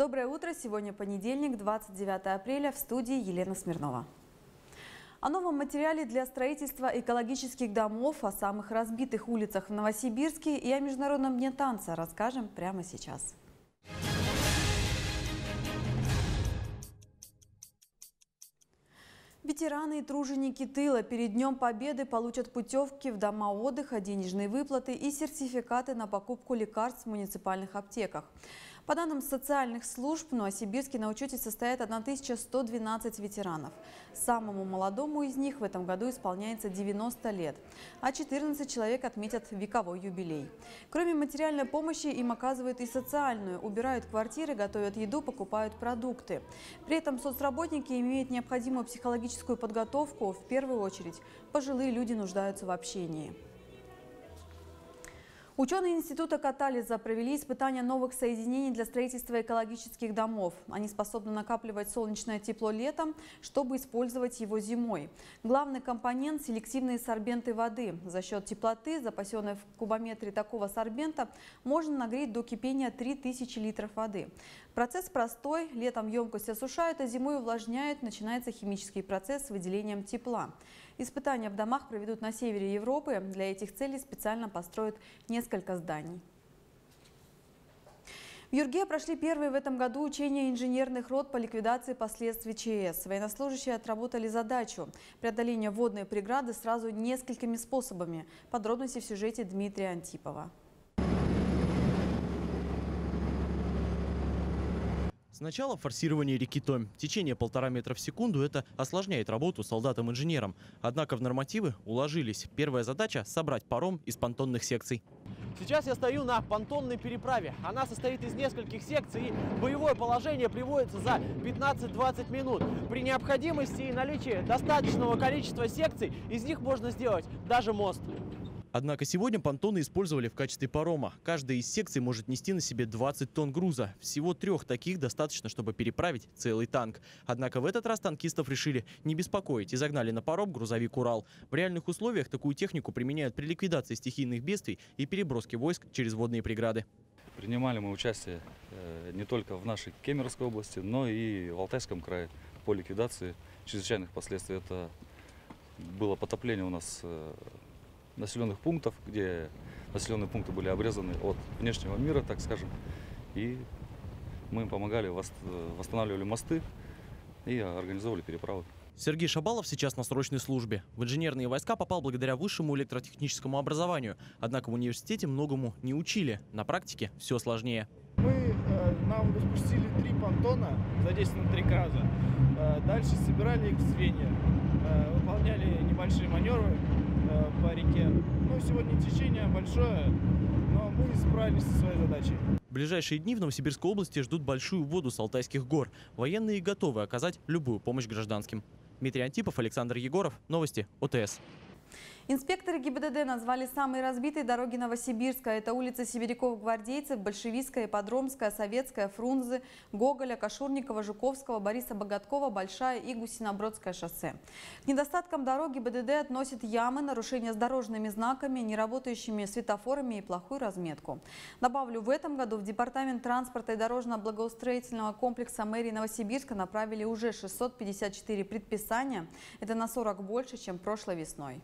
Доброе утро. Сегодня понедельник, 29 апреля. В студии Елена Смирнова. О новом материале для строительства экологических домов, о самых разбитых улицах в Новосибирске и о Международном дне танца расскажем прямо сейчас. Ветераны и труженики тыла перед Днем Победы получат путевки в дома отдыха, денежные выплаты и сертификаты на покупку лекарств в муниципальных аптеках. По данным социальных служб, в Новосибирске на учете состоят 1112 ветеранов. Самому молодому из них в этом году исполняется 90 лет, а 14 человек отметят вековой юбилей. Кроме материальной помощи им оказывают и социальную. Убирают квартиры, готовят еду, покупают продукты. При этом соцработники имеют необходимую психологическую подготовку. В первую очередь пожилые люди нуждаются в общении. Ученые Института катализа провели испытания новых соединений для строительства экологических домов. Они способны накапливать солнечное тепло летом, чтобы использовать его зимой. Главный компонент – селективные сорбенты воды. За счет теплоты, запасенной в кубометре такого сорбента, можно нагреть до кипения 3000 литров воды. Процесс простой. Летом емкость осушают, а зимой увлажняют. Начинается химический процесс с выделением тепла. Испытания в домах проведут на севере Европы. Для этих целей специально построят несколько зданий. В Юрге прошли первые в этом году учения инженерных род по ликвидации последствий ЧС. Военнослужащие отработали задачу преодоления водной преграды сразу несколькими способами. Подробности в сюжете Дмитрия Антипова. Сначала форсирование реки Томь. Течение полтора метра в секунду – это осложняет работу солдатам-инженерам. Однако в нормативы уложились. Первая задача – собрать паром из понтонных секций. Сейчас я стою на понтонной переправе. Она состоит из нескольких секций, и боевое положение приводится за 15-20 минут. При необходимости и наличии достаточного количества секций из них можно сделать даже мост. Однако сегодня понтоны использовали в качестве парома. Каждая из секций может нести на себе 20 тонн груза. Всего трех таких достаточно, чтобы переправить целый танк. Однако в этот раз танкистов решили не беспокоить и загнали на паром грузовик «Урал». В реальных условиях такую технику применяют при ликвидации стихийных бедствий и переброске войск через водные преграды. Принимали мы участие э, не только в нашей Кемеровской области, но и в Алтайском крае по ликвидации чрезвычайных последствий. Это было потопление у нас э, населенных пунктов, где населенные пункты были обрезаны от внешнего мира, так скажем. И мы им помогали, восстанавливали мосты и организовывали переправы. Сергей Шабалов сейчас на срочной службе. В инженерные войска попал благодаря высшему электротехническому образованию. Однако в университете многому не учили. На практике все сложнее. Мы, э, нам спустили три понтона, задействованы три краза. Э, дальше собирали их в звенья, э, выполняли небольшие маневры, по реке. Ну, сегодня течение большое, но мы справились со своей задачей. В ближайшие дни в Новосибирской области ждут большую воду с Алтайских гор. Военные готовы оказать любую помощь гражданским. Дмитрий Антипов, Александр Егоров. Новости ОТС. Инспекторы ГИБДД назвали самые разбитые дороги Новосибирска. Это улицы Сибиряков-Гвардейцев, Большевистская, Подромская, Советская, Фрунзе, Гоголя, Кашурникова, Жуковского, Бориса Боготкова, Большая и Гусинобродское шоссе. К недостаткам дороги ГИБДД относит ямы, нарушения с дорожными знаками, неработающими светофорами и плохую разметку. Добавлю, в этом году в Департамент транспорта и дорожно-благоустроительного комплекса мэрии Новосибирска направили уже 654 предписания. Это на 40 больше, чем прошлой весной.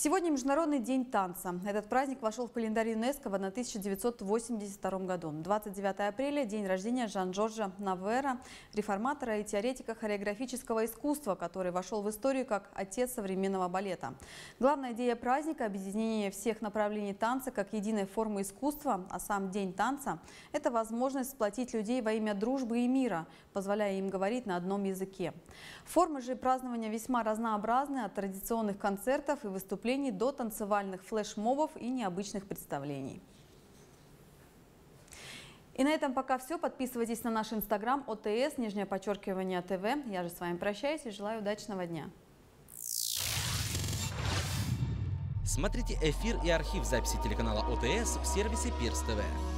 Сегодня Международный день танца. Этот праздник вошел в календарь ЮНЕСКО в 1982 году. 29 апреля – день рождения Жан-Жоржа Навера, реформатора и теоретика хореографического искусства, который вошел в историю как отец современного балета. Главная идея праздника – объединение всех направлений танца как единой формы искусства, а сам день танца – это возможность сплотить людей во имя дружбы и мира, позволяя им говорить на одном языке. Формы же празднования весьма разнообразны, от традиционных концертов и выступлений выступлений до танцевальных флешмобов и необычных представлений. И на этом пока все. Подписывайтесь на наш инстаграм ОТС, нижнее подчеркивание ТВ. Я же с вами прощаюсь и желаю удачного дня. Смотрите эфир и архив записи телеканала ОТС в сервисе Пирс ТВ.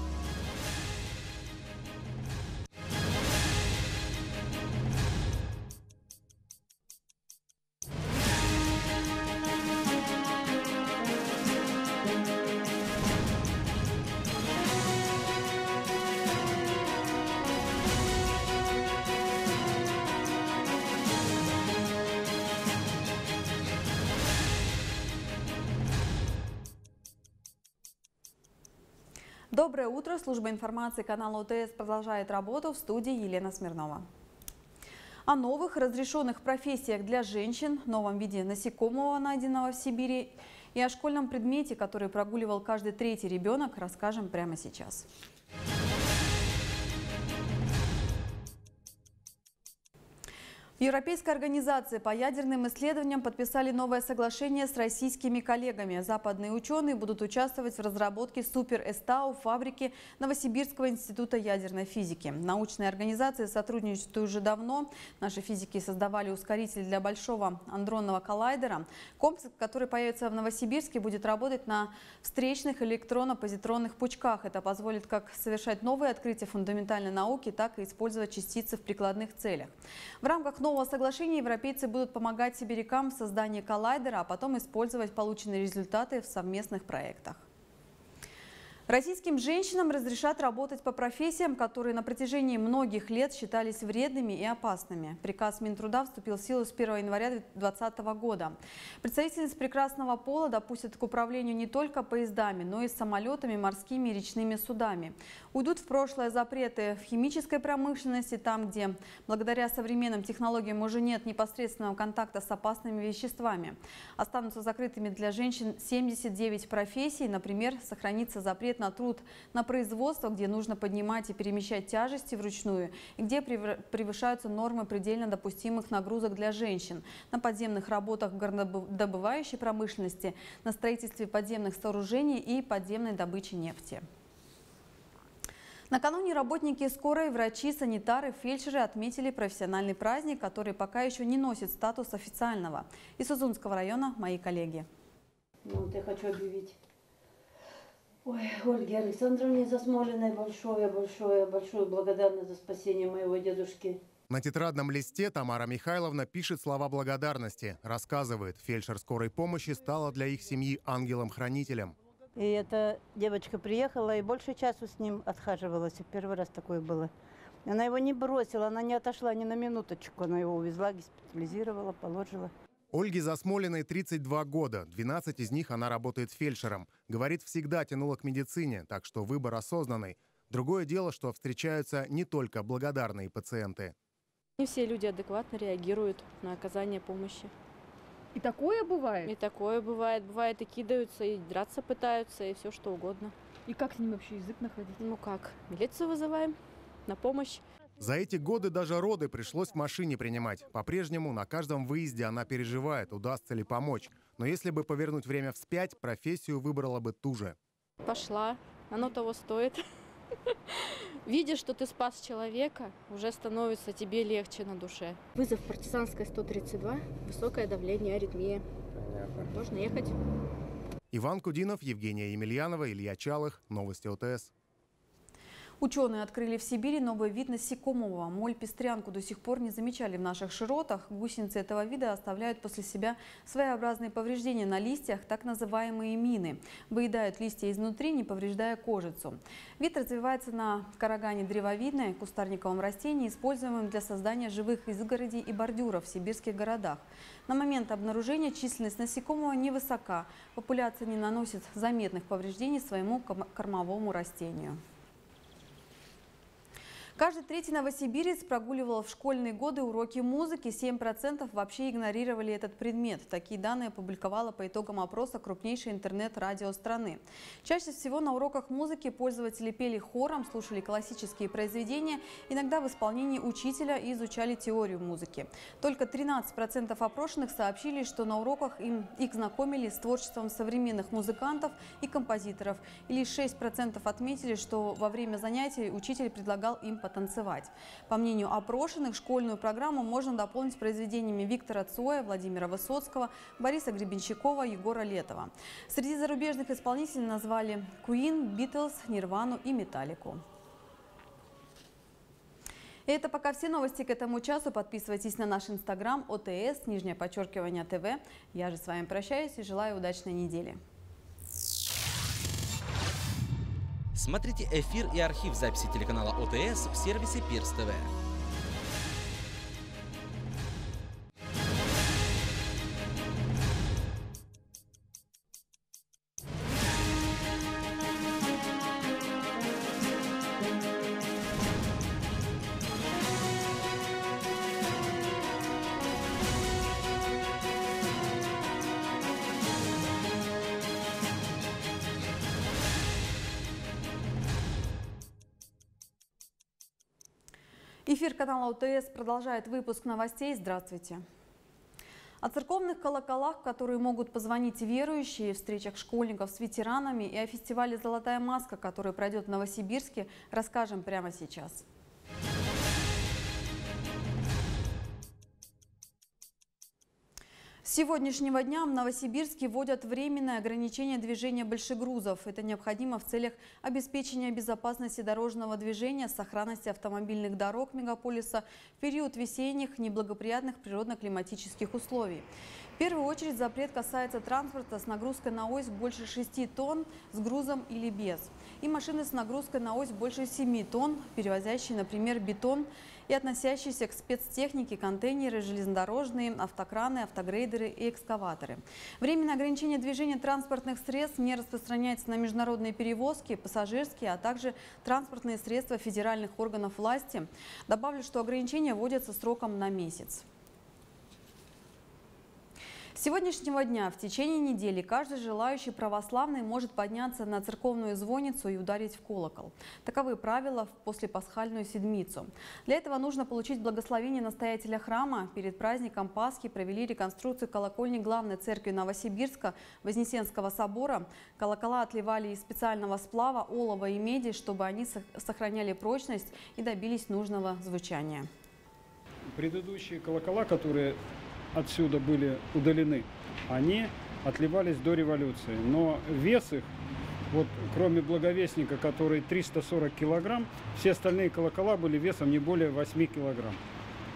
Доброе утро. Служба информации канала ОТС продолжает работу в студии Елена Смирнова. О новых разрешенных профессиях для женщин, новом виде насекомого, найденного в Сибири, и о школьном предмете, который прогуливал каждый третий ребенок, расскажем прямо сейчас. Европейская организация по ядерным исследованиям подписали новое соглашение с российскими коллегами. Западные ученые будут участвовать в разработке супер-эстау фабрики Новосибирского института ядерной физики. Научные организации сотрудничают уже давно. Наши физики создавали ускоритель для большого андронного коллайдера. Комплекс, который появится в Новосибирске, будет работать на встречных электронно-позитронных пучках. Это позволит как совершать новые открытия фундаментальной науки, так и использовать частицы в прикладных целях. В рамках нового нового соглашения европейцы будут помогать сибирякам в создании коллайдера, а потом использовать полученные результаты в совместных проектах. Российским женщинам разрешат работать по профессиям, которые на протяжении многих лет считались вредными и опасными. Приказ Минтруда вступил в силу с 1 января 2020 года. Представительниц прекрасного пола допустят к управлению не только поездами, но и самолетами, морскими и речными судами. Уйдут в прошлое запреты в химической промышленности, там, где благодаря современным технологиям уже нет непосредственного контакта с опасными веществами. Останутся закрытыми для женщин 79 профессий. Например, сохранится запрет на труд на производство, где нужно поднимать и перемещать тяжести вручную, и где превышаются нормы предельно допустимых нагрузок для женщин, на подземных работах в горнодобывающей промышленности, на строительстве подземных сооружений и подземной добыче нефти. Накануне работники скорой, врачи, санитары, фельдшеры отметили профессиональный праздник, который пока еще не носит статус официального. Из Узунского района мои коллеги. Ну, вот я хочу объявить Ой, Ольге Александровне Засмолиной большое-большое, большую благодарность за спасение моего дедушки. На тетрадном листе Тамара Михайловна пишет слова благодарности. Рассказывает, фельдшер скорой помощи стала для их семьи ангелом-хранителем. И эта девочка приехала и больше часу с ним отхаживалась. Первый раз такое было. Она его не бросила, она не отошла ни на минуточку. Она его увезла, госпитализировала, положила. Ольге Засмолиной 32 года, 12 из них она работает фельдшером. Говорит, всегда тянула к медицине, так что выбор осознанный. Другое дело, что встречаются не только благодарные пациенты. Не все люди адекватно реагируют на оказание помощи. И такое бывает? И такое бывает. Бывает и кидаются, и драться пытаются, и все что угодно. И как с ним вообще язык находить? Ну как, милицию вызываем на помощь. За эти годы даже роды пришлось в машине принимать. По-прежнему на каждом выезде она переживает, удастся ли помочь. Но если бы повернуть время вспять, профессию выбрала бы ту же. Пошла, оно того стоит. Видишь, что ты спас человека, уже становится тебе легче на душе. Вызов партизанская 132, высокое давление, аритмия. Понятно. Можно ехать. Иван Кудинов, Евгения Емельянова, Илья Чалых. Новости ОТС. Ученые открыли в Сибири новый вид насекомого. Моль-пестрянку до сих пор не замечали в наших широтах. Гусеницы этого вида оставляют после себя своеобразные повреждения на листьях, так называемые мины. Выедают листья изнутри, не повреждая кожицу. Вид развивается на карагане древовидной, кустарниковом растении, используемом для создания живых изгородей и бордюров в сибирских городах. На момент обнаружения численность насекомого невысока. Популяция не наносит заметных повреждений своему кормовому растению. Каждый третий новосибирец прогуливал в школьные годы уроки музыки, 7% вообще игнорировали этот предмет. Такие данные опубликовала по итогам опроса крупнейшее интернет-радио страны. Чаще всего на уроках музыки пользователи пели хором, слушали классические произведения, иногда в исполнении учителя и изучали теорию музыки. Только 13% опрошенных сообщили, что на уроках им, их знакомили с творчеством современных музыкантов и композиторов. И лишь 6% отметили, что во время занятий учитель предлагал им потанцевать. По мнению опрошенных, школьную программу можно дополнить произведениями Виктора Цоя, Владимира Высоцкого, Бориса Гребенщикова, Егора Летова. Среди зарубежных исполнителей назвали Queen, Beatles, Нирвану и Металлику. И это пока все новости к этому часу. Подписывайтесь на наш инстаграм ОТС, нижнее подчеркивание ТВ. Я же с вами прощаюсь и желаю удачной недели. Смотрите эфир и архив записи телеканала ОТС в сервисе Пирс ТВ. Эфир канала УТС продолжает выпуск новостей. Здравствуйте. О церковных колоколах, которые могут позвонить верующие, встречах школьников с ветеранами и о фестивале «Золотая маска», который пройдет в Новосибирске, расскажем прямо сейчас. Сегодняшнего дня в Новосибирске вводят временное ограничение движения большегрузов. Это необходимо в целях обеспечения безопасности дорожного движения, сохранности автомобильных дорог мегаполиса в период весенних неблагоприятных природно-климатических условий. В первую очередь запрет касается транспорта с нагрузкой на ось больше 6 тонн с грузом или без. И машины с нагрузкой на ось больше 7 тонн, перевозящие, например, бетон и относящиеся к спецтехнике контейнеры, железнодорожные, автокраны, автогрейдеры и экскаваторы. Временное ограничение движения транспортных средств не распространяется на международные перевозки, пассажирские, а также транспортные средства федеральных органов власти. Добавлю, что ограничения вводятся сроком на месяц. С сегодняшнего дня в течение недели каждый желающий православный может подняться на церковную звонницу и ударить в колокол. Таковы правила в послепасхальную седмицу. Для этого нужно получить благословение настоятеля храма. Перед праздником Пасхи провели реконструкцию колокольни главной церкви Новосибирска Вознесенского собора. Колокола отливали из специального сплава олова и меди, чтобы они сохраняли прочность и добились нужного звучания. Предыдущие колокола, которые отсюда были удалены, они отливались до революции. Но вес их, вот кроме благовестника, который 340 килограмм, все остальные колокола были весом не более 8 килограмм.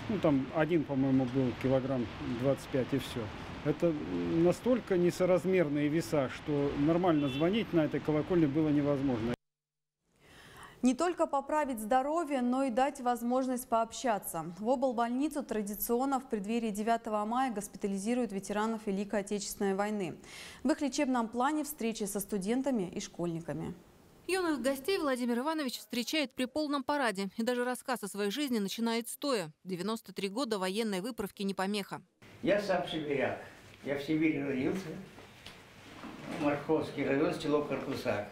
Ну, там один, по-моему, был килограмм 25 и все. Это настолько несоразмерные веса, что нормально звонить на этой колокольне было невозможно. Не только поправить здоровье, но и дать возможность пообщаться. В облбольницу традиционно в преддверии 9 мая госпитализируют ветеранов Великой Отечественной войны. В их лечебном плане встречи со студентами и школьниками. Юных гостей Владимир Иванович встречает при полном параде и даже рассказ о своей жизни начинает стоя. 93 года военной выправки не помеха. Я сам сибиряк. Я в Сибири родился. Морковский район, село Картусак.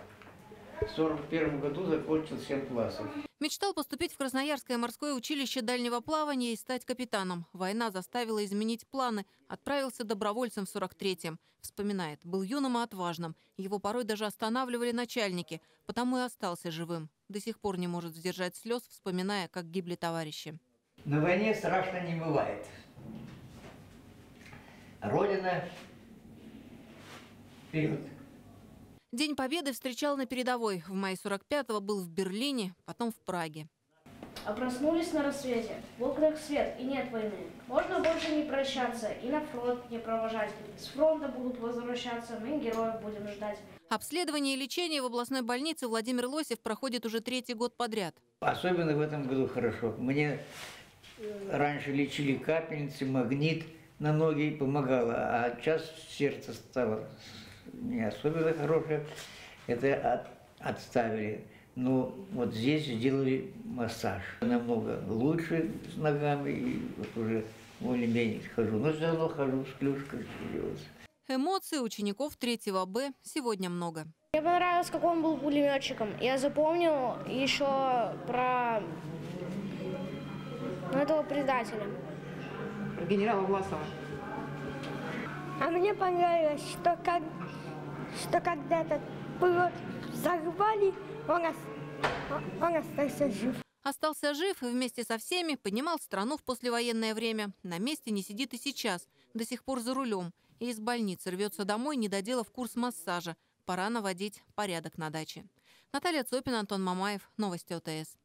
В 1941 году закончил 7 классов. Мечтал поступить в Красноярское морское училище дальнего плавания и стать капитаном. Война заставила изменить планы. Отправился добровольцем в 43-м. Вспоминает, был юным и отважным. Его порой даже останавливали начальники, потому и остался живым. До сих пор не может сдержать слез, вспоминая, как гибли товарищи. На войне страшно не бывает. Родина вперед. День Победы встречал на передовой. В мае 45-го был в Берлине, потом в Праге. А проснулись на рассвете, в окнах свет и нет войны. Можно больше не прощаться и на фронт не провожать. С фронта будут возвращаться, мы героев будем ждать. Обследование и лечение в областной больнице Владимир Лосев проходит уже третий год подряд. Особенно в этом году хорошо. Мне раньше лечили капельницы, магнит на ноги помогало, а сейчас сердце стало не особенно хорошее, это от, отставили. Но вот здесь сделали массаж. Намного лучше с ногами, и вот уже более-менее хожу. Но все равно хожу с клюшкой. Эмоций учеников 3 Б сегодня много. Мне понравилось, как он был пулеметчиком. Я запомнил еще про ну, этого предателя. Про генерала Власова. А мне понравилось, что как что когда этот пилот взорвали, он, он остался жив. Остался жив и вместе со всеми поднимал страну в послевоенное время. На месте не сидит и сейчас, до сих пор за рулем. И из больницы рвется домой, не доделав курс массажа. Пора наводить порядок на даче. Наталья Цопина, Антон Мамаев. Новости ОТС.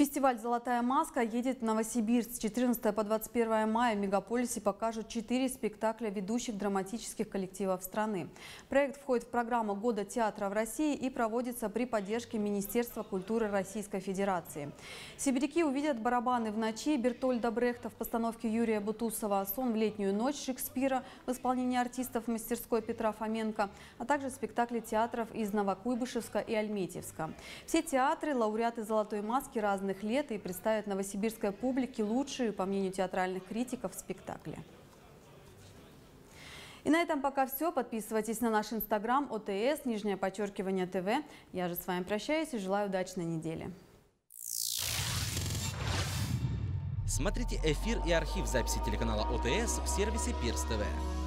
Фестиваль «Золотая маска» едет в Новосибирск. С 14 по 21 мая в мегаполисе покажут четыре спектакля ведущих драматических коллективов страны. Проект входит в программу «Года театра в России» и проводится при поддержке Министерства культуры Российской Федерации. Сибиряки увидят барабаны в ночи Бертольда Брехта в постановке Юрия Бутусова, сон в летнюю ночь Шекспира в исполнении артистов мастерской Петра Фоменко, а также спектакли театров из Новокуйбышевска и Альметьевска. Все театры – лауреаты «Золотой маски» разных разных лет и представят новосибирской публике лучшие, по мнению театральных критиков, спектакли. И на этом пока все. Подписывайтесь на наш инстаграм ОТС, нижнее подчеркивание ТВ. Я же с вами прощаюсь и желаю удачной недели. Смотрите эфир и архив записи телеканала ОТС в сервисе Перс ТВ.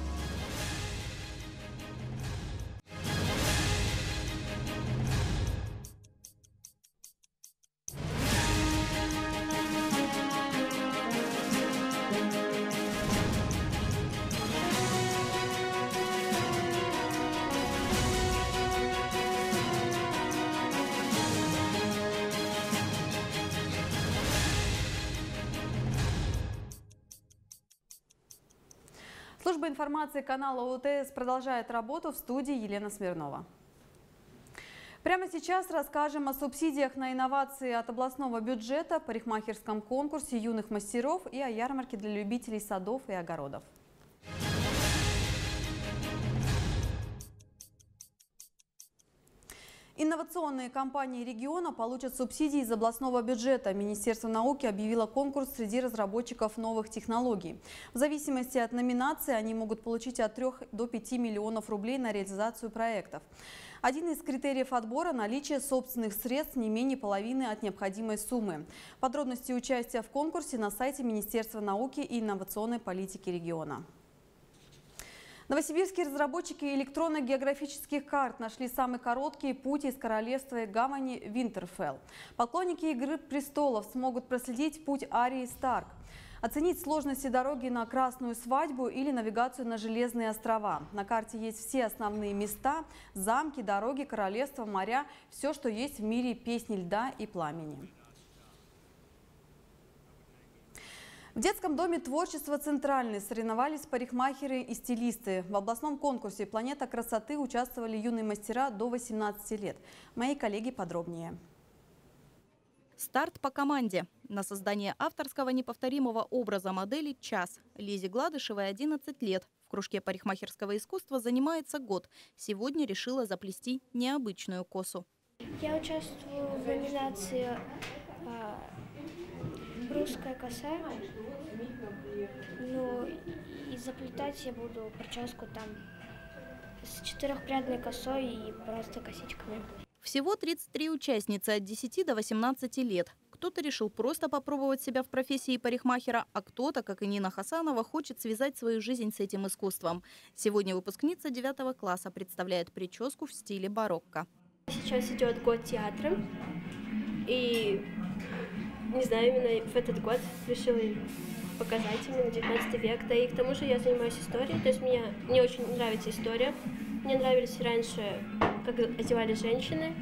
Служба информации канала ОТС продолжает работу в студии Елена Смирнова. Прямо сейчас расскажем о субсидиях на инновации от областного бюджета, парикмахерском конкурсе юных мастеров и о ярмарке для любителей садов и огородов. Инновационные компании региона получат субсидии из областного бюджета. Министерство науки объявило конкурс среди разработчиков новых технологий. В зависимости от номинации они могут получить от 3 до 5 миллионов рублей на реализацию проектов. Один из критериев отбора – наличие собственных средств не менее половины от необходимой суммы. Подробности участия в конкурсе на сайте Министерства науки и инновационной политики региона. Новосибирские разработчики электронно-географических карт нашли самый короткий путь из королевства гавани Винтерфелл. Поклонники «Игры престолов» смогут проследить путь Арии Старк, оценить сложности дороги на Красную свадьбу или навигацию на Железные острова. На карте есть все основные места, замки, дороги, королевства, моря, все, что есть в мире песни льда и пламени. В детском доме творчества «Центральный» соревновались парикмахеры и стилисты. В областном конкурсе «Планета красоты» участвовали юные мастера до 18 лет. Мои коллеги подробнее. Старт по команде. На создание авторского неповторимого образа модели «Час». Лизе Гладышевой 11 лет. В кружке парикмахерского искусства занимается год. Сегодня решила заплести необычную косу. Я участвую в номинации а, «Русская коса». Ну, и заплетать я буду прическу там с четырехпрядной косой и просто косичками. Всего 33 участницы от 10 до 18 лет. Кто-то решил просто попробовать себя в профессии парикмахера, а кто-то, как и Нина Хасанова, хочет связать свою жизнь с этим искусством. Сегодня выпускница 9 класса представляет прическу в стиле барокко. Сейчас идет год театра, и не знаю, именно в этот год решила показать именно 19 век. Да и к тому же я занимаюсь историей, то есть мне, мне очень нравится история. Мне нравились раньше, как одевали женщины,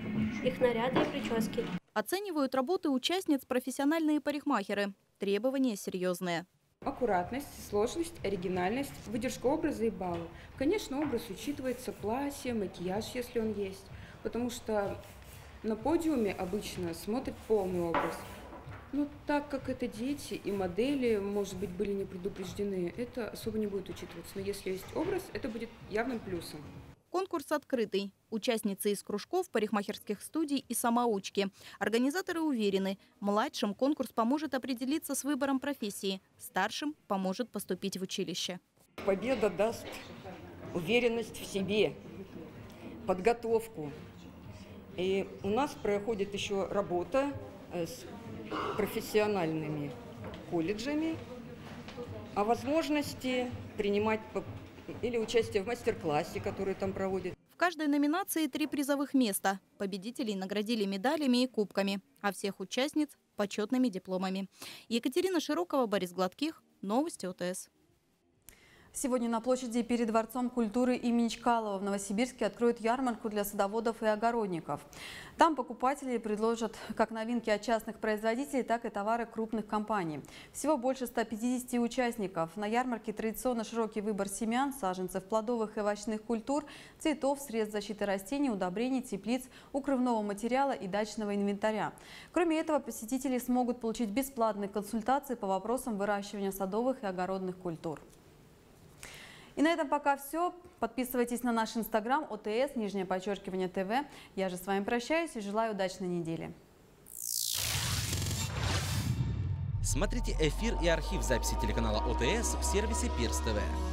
их наряды и прически. Оценивают работы участниц профессиональные парикмахеры. Требования серьезные. Аккуратность, сложность, оригинальность, выдержка образа и балла. Конечно, образ учитывается, платье, макияж, если он есть. Потому что на подиуме обычно смотрят полный образ. Ну, так как это дети и модели, может быть, были не предупреждены, это особо не будет учитываться. Но если есть образ, это будет явным плюсом. Конкурс открытый. Участницы из кружков, парикмахерских студий и самоучки. Организаторы уверены, младшим конкурс поможет определиться с выбором профессии, старшим поможет поступить в училище. Победа даст уверенность в себе, подготовку. И у нас проходит еще работа с профессиональными колледжами о возможности принимать или участие в мастер-классе, который там проводят. В каждой номинации три призовых места. Победителей наградили медалями и кубками, а всех участниц – почетными дипломами. Екатерина Широкова, Борис Гладких. Новости ОТС. Сегодня на площади перед Дворцом культуры имени Чкалова в Новосибирске откроют ярмарку для садоводов и огородников. Там покупатели предложат как новинки от частных производителей, так и товары крупных компаний. Всего больше 150 участников. На ярмарке традиционно широкий выбор семян, саженцев плодовых и овощных культур, цветов, средств защиты растений, удобрений, теплиц, укрывного материала и дачного инвентаря. Кроме этого, посетители смогут получить бесплатные консультации по вопросам выращивания садовых и огородных культур. На этом пока все. Подписывайтесь на наш инстаграм ОТС, нижнее подчеркивание ТВ. Я же с вами прощаюсь и желаю удачной недели. Смотрите эфир и архив записи телеканала ОТС в сервисе Перс ТВ.